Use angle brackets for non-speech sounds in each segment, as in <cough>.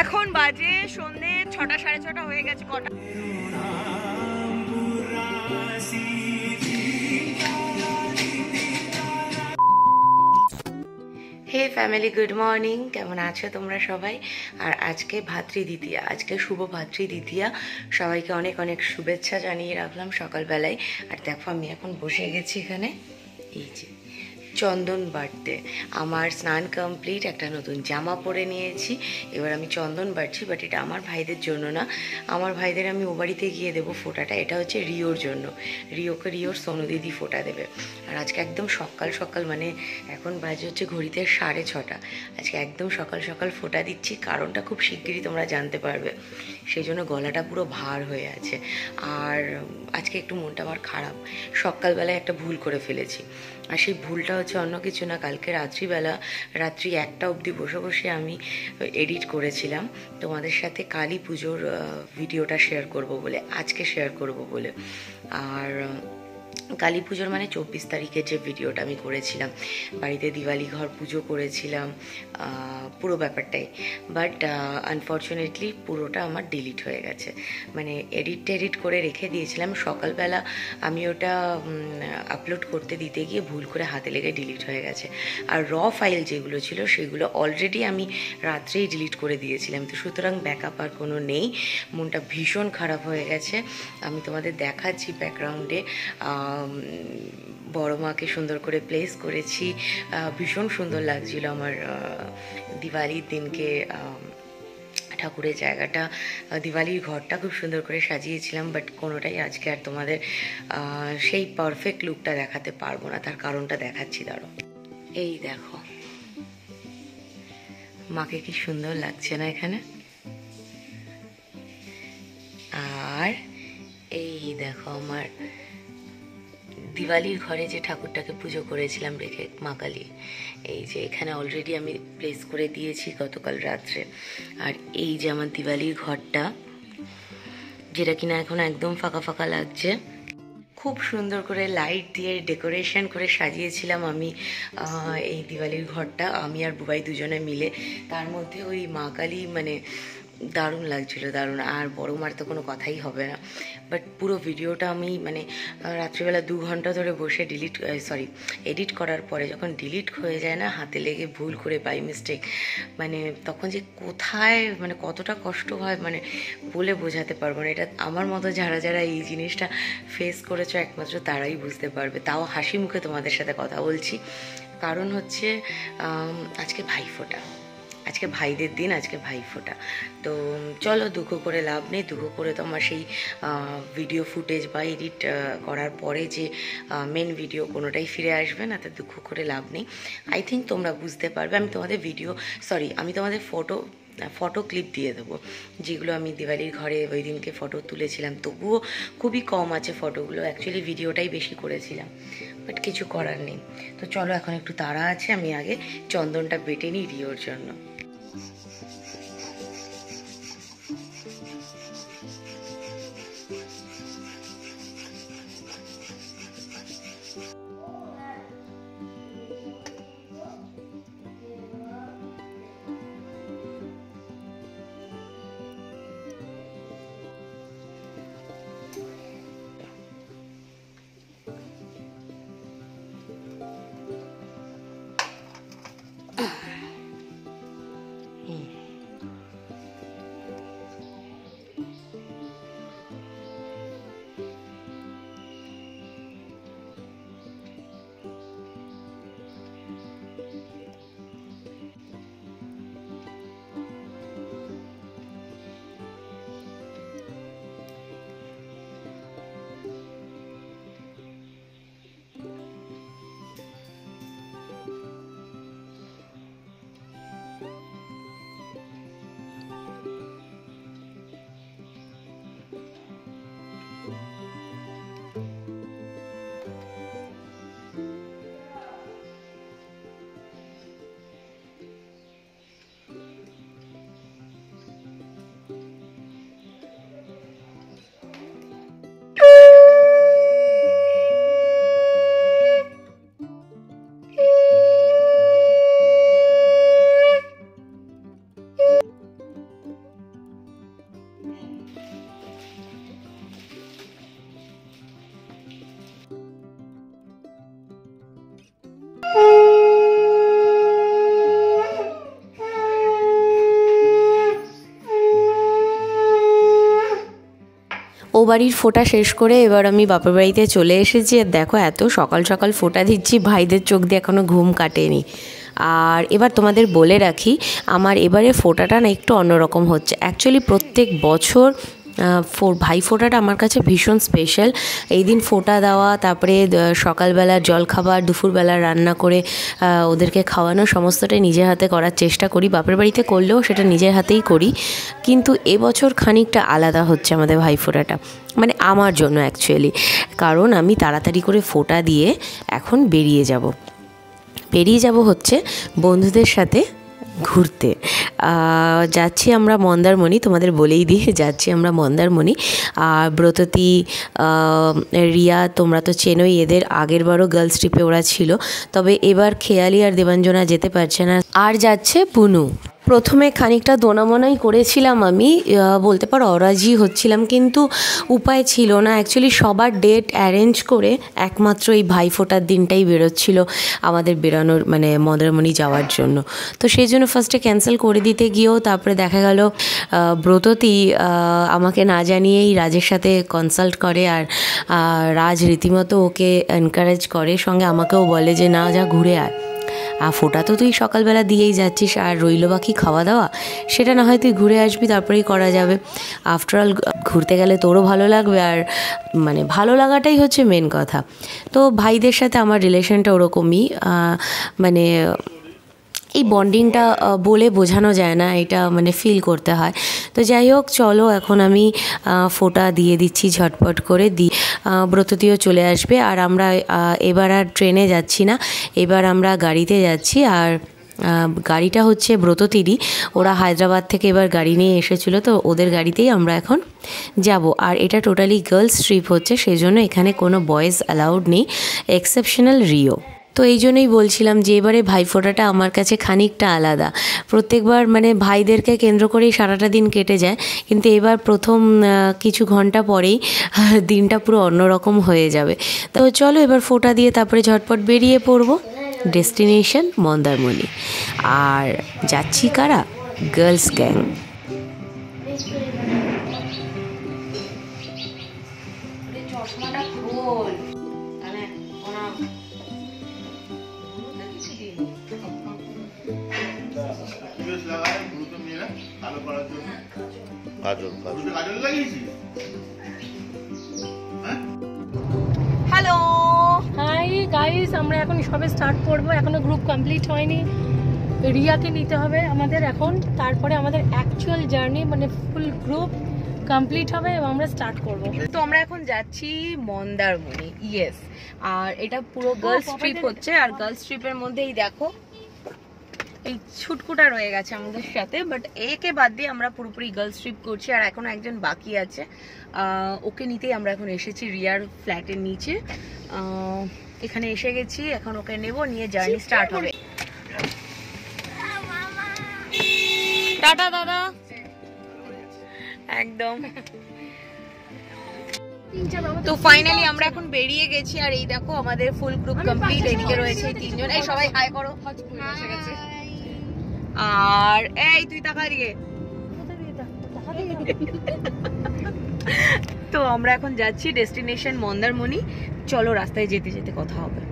এখন বাজে সন্ধে ছটা সাড়ে ছটা হয়ে গেছে কটা? ফ্যামিলি গুড মর্নিং কেমন আছো তোমরা সবাই? আর আজকে ভাতৃদ্বিতীয়া আজকে শুভ ভাতৃদ্বিতীয়া সবাইকে অনেক অনেক শুভেচ্ছা জানিয়ে রাখলাম সকালবেলায়। আর দেখো, আমি এখন বসে গেছি এখানে। এই যে। চন্দন বাটতে আমার স্নান কমপ্লিট একটা নতুন জামা পরে নিয়েছি। এবার আমি চন্দন বাটছি বাট এটা আমার ভাইদের জন্য না। আমার ভাইদের আমি ও বাড়িতে গিয়ে দেবো ফোটাটা। এটা হচ্ছে রিওর জন্য। রিওকে রিওর সোনু দিদি ফোটা দেবে। আর আজকে একদম সকাল সকাল মানে এখন বাজে হচ্ছে ঘড়িতে সাড়ে ছটা। আজকে একদম সকাল সকাল ফোটা দিচ্ছি। কারণটা খুব শিগগিরই তোমরা জানতে পারবে। সেই জন্য গলাটা পুরো ভার হয়ে আছে। আর আজকে একটু মনটা আমার খারাপ। সকালবেলায় একটা ভুল করে ফেলেছি। আর সেই ভুলটা হচ্ছে অন্য কিছু না, কালকে রাত্রিবেলা, রাত্রি একটা অবধি বসে বসে আমি এডিট করেছিলাম। তোমাদের সাথে কালী পুজোর ভিডিওটা শেয়ার করব বলে, আজকে শেয়ার করব বলে। আর কালী পুজোর মানে চব্বিশ তারিখের যে ভিডিওটা আমি করেছিলাম, বাড়িতে দিওয়ালি ঘর পুজো করেছিলাম পুরো ব্যাপারটাই। বাট আনফর্চুনেটলি পুরোটা আমার ডিলিট হয়ে গেছে। মানে এডিট টেডিট করে রেখে দিয়েছিলাম। সকালবেলা আমি ওটা আপলোড করতে দিতে গিয়ে ভুল করে হাতে লেগে ডিলিট হয়ে গেছে। আর র ফাইল যেগুলো ছিল সেগুলো অলরেডি আমি রাত্রেই ডিলিট করে দিয়েছিলাম। তো সুতরাং ব্যাকআপ আর কোনো নেই। মনটা ভীষণ খারাপ হয়ে গেছে। আমি তোমাদের দেখাচ্ছি ব্যাকগ্রাউন্ডে বড় মাকে সুন্দর করে প্লেস করেছি। ভীষণ সুন্দর লাগছিল আমার দিওয়ালির দিনকে ঠাকুরের জায়গাটা। দিওয়ালির ঘরটা খুব সুন্দর করে সাজিয়েছিলাম বাট কোনোটাই আজকে আর তোমাদের সেই পারফেক্ট লুকটা দেখাতে পারব না, তার কারণটা দেখাচ্ছি দাঁড়ো এই দেখো। মাকে কি সুন্দর লাগছে না এখানে? আর এই দেখো আমার দিওয়ালির ঘরে যে ঠাকুরটাকে পুজো করেছিলাম রেখে মা কালী, এই যে এখানে অলরেডি আমি প্লেস করে দিয়েছি গতকাল রাত্রে। আর এই যে আমার দিওয়ালির ঘরটা, যেটা কিনা এখন একদম ফাঁকা ফাঁকা লাগছে। খুব সুন্দর করে লাইট দিয়ে ডেকোরেশন করে সাজিয়েছিলাম আমি এই দিওয়ালির ঘরটা। আমি আর বুবাই দুজনে মিলে। তার মধ্যে ওই মা কালী মানে দারুণ লাগছিল, দারুণ। আর বড় মার তো কোনো কথাই হবে না। বাট পুরো ভিডিওটা আমি মানে রাত্রিবেলা দু ঘণ্টা ধরে বসে ডিলিট সরি এডিট করার পরে যখন ডিলিট হয়ে যায় না, হাতে লেগে ভুল করে বাই মিস্টেক মানে তখন যে কোথায় মানে কতটা কষ্ট হয় মানে বলে বোঝাতে পারব না। এটা আমার মতো যারা যারা এই জিনিসটা ফেস করেছ, একমাত্র তারাই বুঝতে পারবে। তাও হাসি মুখে তোমাদের সাথে কথা বলছি। কারণ হচ্ছে আজকে ভাইফোঁটা। আজকে ভাইদের দিন, আজকে ভাইফোঁটা তো চলো দুঃখ করে লাভ নেই। দুঃখ করে তো আমার সেই ভিডিও ফুটেজ বা এডিট করার পরে যে মেন ভিডিও কোনোটাই ফিরে আসবে না, তো দুঃখ করে লাভ নেই। আই থিঙ্ক তোমরা বুঝতে পারবে, আমি তোমাদের ভিডিও সরি আমি তোমাদের ফটো ফটো ক্লিপ দিয়ে দেবো। যেগুলো আমি দিওয়ালির ঘরে ওই দিনকে ফটো তুলেছিলাম, তবুও খুবই কম আছে ফটোগুলো অ্যাকচুয়ালি ভিডিওটাই বেশি করেছিলাম বাট কিছু করার নেই। তো চলো এখন একটু তাড়া আছে, আমি আগে চন্দনটা বেটে নিই রিওর জন্য। বাড়ির ফোটা শেষ করে এবার আমি বাপের বাড়িতে চলে এসেছি। আর দেখো, এত সকাল সকাল ফোটা দিচ্ছি, ভাইদের চোখ দিয়ে এখনও ঘুম কাটেনি। আর এবার তোমাদের বলে রাখি, আমার এবারে ফোটাটা না একটু অন্যরকম হচ্ছে। অ্যাকচুয়ালি প্রত্যেক বছর ফো ভাই ফোটাটা আমার কাছে ভীষণ স্পেশাল এই দিন ফোটা দেওয়া, তারপরে সকালবেলা জল খাবার দুপুরবেলা রান্না করে ওদেরকে খাওয়ানো, সমস্তটাই নিজের হাতে করার চেষ্টা করি। বাপের বাড়িতে করলেও সেটা নিজের হাতেই করি। কিন্তু এবছর খানিকটা আলাদা হচ্ছে আমাদের ভাই ফোটাটা। মানে আমার জন্য অ্যাকচুয়ালি কারণ আমি তাড়াতাড়ি করে ফোটা দিয়ে এখন বেরিয়ে যাব। বেরিয়ে যাব হচ্ছে বন্ধুদের সাথে ঘুরতে। যাচ্ছি আমরা মন্দারমণি, তোমাদের বলেই দিয়ে <laughs> যাচ্ছি আমরা মন্দারমণি। আর ব্রততি রিয়া, তোমরা তো চেনোই, এদের আগের বারও গার্লস ট্রিপে ওরা ছিল। তবে এবার খেয়ালি আর দেবাঞ্জনা যেতে পারছে না। আর যাচ্ছে পুনু। প্রথমে খানিকটা দোনামোনাই করেছিলাম আমি বলতে পারো অরাজি হচ্ছিলাম, কিন্তু উপায় ছিল না। অ্যাকচুয়ালি সবার ডেট অ্যারেঞ্জ করে একমাত্র এই ভাইফোঁটার দিনটাই বেরোচ্ছিল আমাদের বেরোনোর মানে মন্দারমণি যাওয়ার জন্য। তো সেই জন্য ফার্স্টে ক্যান্সেল করে দিতে গিয়েও তারপরে দেখা গেল ব্রততি আমাকে না জানিয়েই রাজের সাথে কনসাল্ট করে আর রাজ রীতিমতো ওকে এনকারেজ করে, সঙ্গে আমাকেও বলে যে, না, যা, ঘুরে আয়। আর ফোটা তো তুই সকালবেলা দিয়েই যাচ্ছিস, আর রইল বাকি খাওয়া দাওয়া সেটা না হয় তুই ঘুরে আসবি, তারপরেই করা যাবে। আফটারঅল ঘুরতে গেলে তোরও ভালো লাগবে, আর মানে ভালো লাগাটাই হচ্ছে মেন কথা। তো ভাইদের সাথে আমার রিলেশনটা ওরকমই মানে এই বন্ডিংটা বলে বোঝানো যায় না, এটা মানে ফিল করতে হয়। তো যাই হোক, চলো এখন আমি ফোটা দিয়ে দিচ্ছি ঝটপট করে, দি ব্রততিও চলে আসবে। আর আমরা এবার আর ট্রেনে যাচ্ছি না, এবার আমরা গাড়িতে যাচ্ছি। আর গাড়িটা হচ্ছে ব্রততিরই। ওরা হায়দ্রাবাদ থেকে এবার গাড়ি নিয়ে এসেছিল, তো ওদের গাড়িতেই আমরা এখন যাব। আর এটা টোটালি গার্লস ট্রিপ হচ্ছে সেই জন্য এখানে কোনো বয়েজ অ্যালাউড নেই। এক্সেপশনাল রিও তো এই জন্যই বলছিলাম যে এবারে ভাইফোঁটাটা আমার কাছে খানিকটা আলাদা। প্রত্যেকবার মানে ভাইদেরকে কেন্দ্র করেই সারাটা দিন কেটে যায়, কিন্তু এবার প্রথম কিছু ঘণ্টা পরেই দিনটা পুরো অন্যরকম হয়ে যাবে। তো চলো এবার ফোটা দিয়ে তারপরে ঝটপট বেরিয়ে পড়ব। ডেস্টিনেশন মন্দারমণি। আর যাচ্ছি কারা? Girls gang. Kajal Kajal hello hi guys আমরা এখন সবে স্টার্ট করব। এখনও গ্রুপ কমপ্লিট হয়নি। রিয়াকে নিতে হবে আমাদের এখন। তারপরে আমাদের অ্যাকচুয়াল জার্নি মানে ফুল গ্রুপ কমপ্লিট হবে এবং আমরা স্টার্ট করব। তো আমরা এখন যাচ্ছি মন্দারমণি ইয়েস আর এটা পুরো গার্লস ট্রিপ হচ্ছে। আর গার্লস ট্রিপের মধ্যেই দেখো এই ছুটকুটা রয়ে গেছে আমাদের সাথে বাট একে বাদ দিয়ে আমরা পুরোপুরি গার্লস ট্রিপ করছি আর এখনও একজন বাকি আছে। ওকে নিতেই আমরা এখন এসেছি রিয়ার ফ্ল্যাটের নিচে। এখানে এসে গেছি এখন ওকে নেব নিয়ে জার্নি স্টার্ট হবে। টাটা দাদা। একদম। তো ফাইনালি আমরা এখন বেরিয়ে গেছি আর এই দেখো আমাদের ফুল গ্রুপ কমপ্লিট এদিকে রয়েছে তিনজন। এই সবাই হাই করো। আর এই তুই টাকা দিকে তো আমরা এখন যাচ্ছি ডেস্টিনেশন মন্দারমণি। চলো রাস্তায় যেতে যেতে কথা হবে।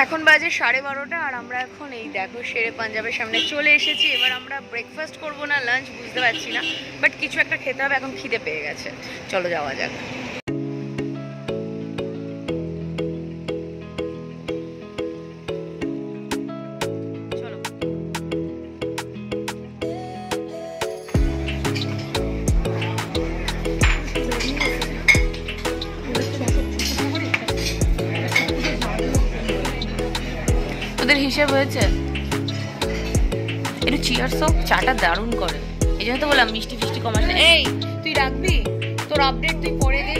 এখন বাজে সাড়ে বারোটা আর আমরা এখন এই দেখো সেরে পাঞ্জাবের সামনে চলে এসেছি। এবার আমরা ব্রেকফাস্ট করব না লাঞ্চ বুঝতে পারছি না বাট কিছু একটা খেতে হবে, এখন খিদে পেয়ে গেছে। চলো যাওয়া যাক। হিসেব হয়েছে? একটু চিয়ার্স হোক, চাটা দারুণ করে। এই জন্য তো বললাম, মিষ্টি ফিষ্টি কমাস এই, তুই রাখবি? তোর আপডেট তুই পরে দে।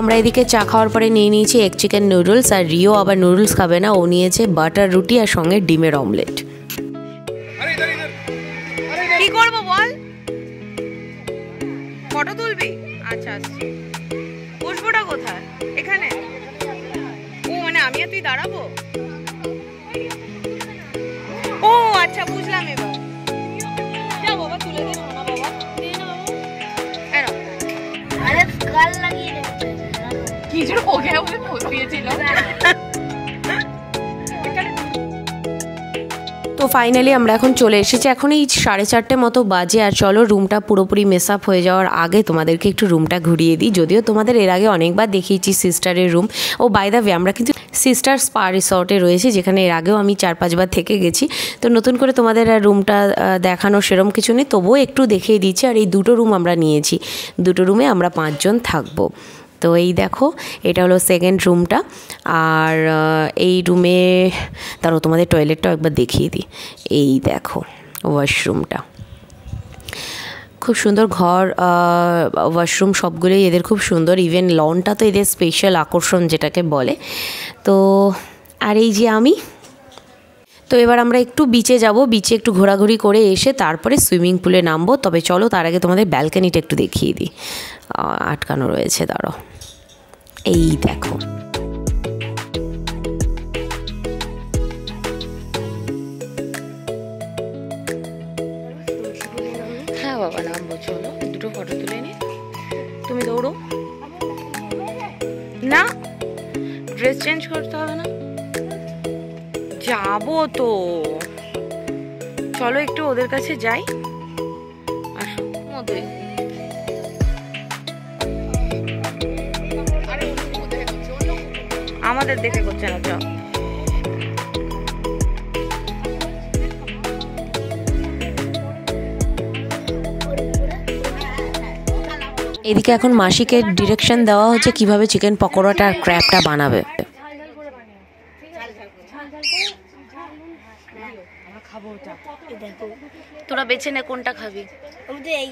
আমরা এদিকে চা খাওয়ার পরে নিয়ে নিয়েছি এক চিকেন নুডলস আর রিও আবার নুডলস খাবে না। ও নিয়েছে বাটার রুটি আর সঙ্গে ডিমের অমলেট কি করব বল? ফটো তুলবি? আচ্ছা আচ্ছা। বসবোটা কোথায়? এখানে? ও মানে আমি আর তুই দাঁড়াবো? ও আচ্ছা বুঝলাম এবার। তো ফাইনালি আমরা এখন চলে এসেছি, এখন এই সাড়ে চারটে মতো বাজে, আর চলো রুমটা পুরোপুরি মেস আপ হয়ে যাওয়ার আগে তোমাদেরকে একটু রুমটা ঘুরিয়ে দিই। যদিও তোমাদের এর আগে অনেকবার দেখিয়েছি সিস্টারের রুম ও বাই দ্য ওয়ে আমরা কিন্তু সিস্টার স্পা রিসর্টে রয়েছে, যেখানে এর আগেও আমি চার পাঁচবার থেকে গেছি। তো নতুন করে তোমাদের আর রুমটা দেখানো সেরম কিছু নেই, তবুও একটু দেখিয়ে দিচ্ছি, আর এই দুটো রুম আমরা নিয়েছি। দুটো রুমে আমরা পাঁচজন থাকব। তো এই দেখো, এটা হলো সেকেন্ড রুমটা আর এই রুমে তারও তোমাদের টয়লেটটাও একবার দেখিয়ে দিই। এই দেখো ওয়াশরুমটা খুব সুন্দর ঘর ওয়াশরুম সবগুলোই এদের খুব সুন্দর। ইভেন লনটা তো এদের স্পেশাল আকর্ষণ যেটাকে বলে। তো, আর এই যে আমি তো এবার আমরা একটু বিচে যাব। বিচে একটু ঘোরাঘুরি করে এসে তারপরে সুইমিং পুলে নামবো। তবে চলো, তার আগে তোমাদের ব্যালকানিটা একটু দেখিয়ে দিই। আটকানো রয়েছে দাঁড়ো এই দেখো। হ্যাঁ তুমি না ড্রেস চেঞ্জ করতে হবে না। যাব তো। চলো একটু ওদের কাছে যাই। আসো। আমাদের দেখে করছে না চল এদিকে এখন মাসিকে ডিরেকশন দেওয়া হচ্ছে কীভাবে চিকেন পকোড়াটা আর ক্র্যাবটা বানাবে। বেছে নে কোনটা খাবি?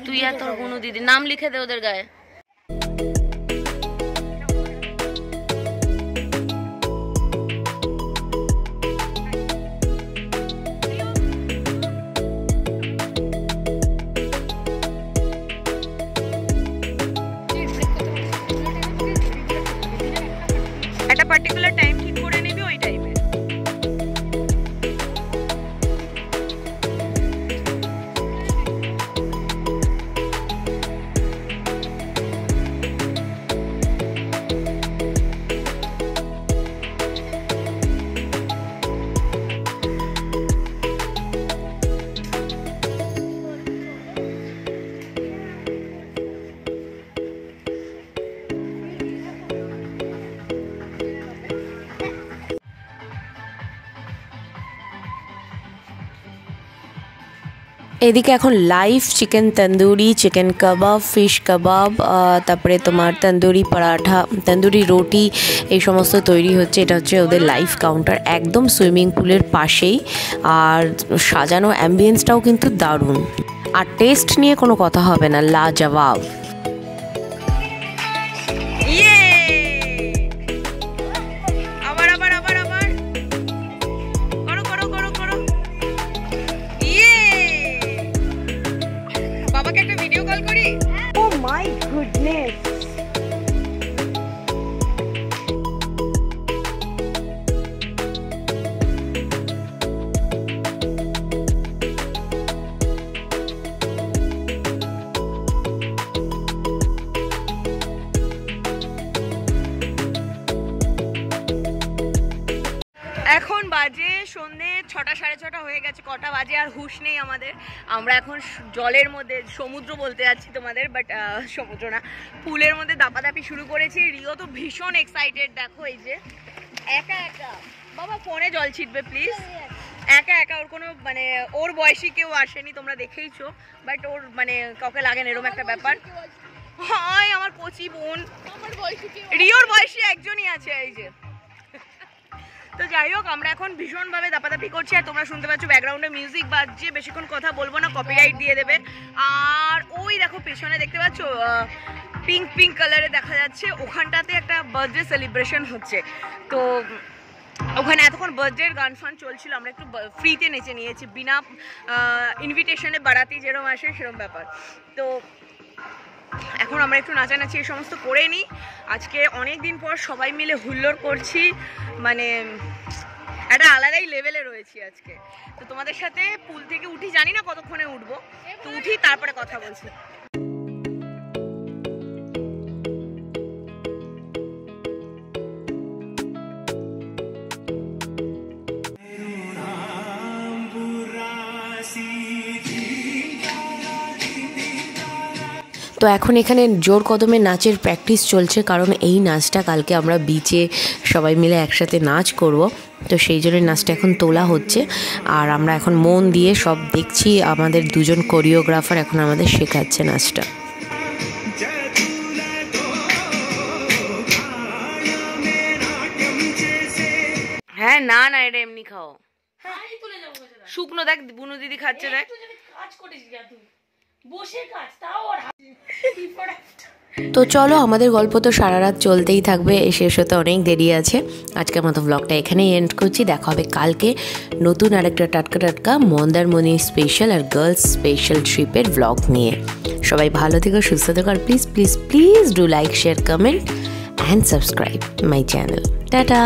তুই আর তোর হনু দিদি নাম লিখে দে ওদের গায়ে। এদিকে এখন live chicken tandoori chicken kebab fish kebab তারপরে তোমার তন্দুরি পরাঠা, তন্দুরি রুটি, এই সমস্ত তৈরি হচ্ছে। এটা হচ্ছে ওদের লাইভ কাউন্টার একদম সুইমিং পুলের পাশেই। আর সাজানো অ্যাম্বিয়েন্সটাও কিন্তু দারুণ। আর টেস্ট নিয়ে কোনো কথা হবে না, লাজবাব। সাড়ে ছটা হয়ে গেছে কটা বাজে আর হুঁশ নেই আমাদের। আমরা এখন জলের মধ্যে সমুদ্র বলতে যাচ্ছি তোমাদের বাট সমুদ্র না পুলের মধ্যে দাপাদাপি শুরু করেছি। রিও তো ভীষণ এক্সাইটেড দেখো এই যে। একা একা। বাবা ফোনে জল ছিটবে প্লিজ একা একা ওর কোনো মানে ওর বয়সী কেউ আসেনি তোমরা দেখেইছো বাট ওর মানে কাউকে লাগে না এরকম একটা ব্যাপার। হয় আমার কচি বোন। রিওর বয়সী একজনই আছে এই যে। তো যাই হোক, আমরা এখন ভীষণভাবে দাপাদাপি করছি আর তোমরা শুনতে পাচ্ছ ব্যাকগ্রাউন্ডে মিউজিক বাজছে, বেশিক্ষণ কথা বলব না কপিরাইট দিয়ে দেবে। আর ওই দেখো, পেছনে দেখতে পাচ্ছ পিঙ্ক পিঙ্ক কালারে দেখা যাচ্ছে, ওখানটাতে একটা বার্থডে সেলিব্রেশন হচ্ছে। তো ওখানে এতক্ষণ বার্থডের গান ফান চলছিল, আমরা একটু ফ্রিতে নেচে নিয়েছি, বিনা ইনভিটেশনে বাড়াতে যেরকম আসে সেরকম ব্যাপার। তো এখন আমরা একটু নাচানাচি এই সমস্ত করে নিই আজকে অনেক দিন পর সবাই মিলে হুল্লোর করছি। মানে একটা আলাদাই লেভেলে রয়েছি আজকে। তো তোমাদের সাথে পুল থেকে উঠি জানি না কতক্ষণে উঠবো। তো উঠি, তারপরে কথা বলছি। তো এখন এখানে জোর কদমে নাচের প্র্যাকটিস চলছে কারণ এই নাচটা কালকে আমরা বিচে সবাই মিলে একসাথে নাচ করব। তো সেই জন্য নাচটা এখন তোলা হচ্ছে। আর আমরা এখন মন দিয়ে সব দেখছি আমাদের দুজন কোরিওগ্রাফার এখন আমাদের শেখাচ্ছে নাচটা। হ্যাঁ না না এটা এমনি খাও। শুকনো দেখ বুনু দিদি খাচ্ছে দেখ। কাজ তুই। তো চলো, আমাদের গল্প তো সারা রাত চলতেই থাকবে, এ শেষ হতে অনেক দেরি আছে। আজকের মতো ব্লগটা এখানেই এন্ড করছি, দেখা হবে কালকে নতুন আরেকটা টাটকা টাটকা মন্দারমণি স্পেশাল আর গার্লস স্পেশাল ট্রিপের ব্লগ নিয়ে। সবাই ভালো থেকো, সুস্থ থেকো, আর please please please do like share comment and subscribe my channel tata!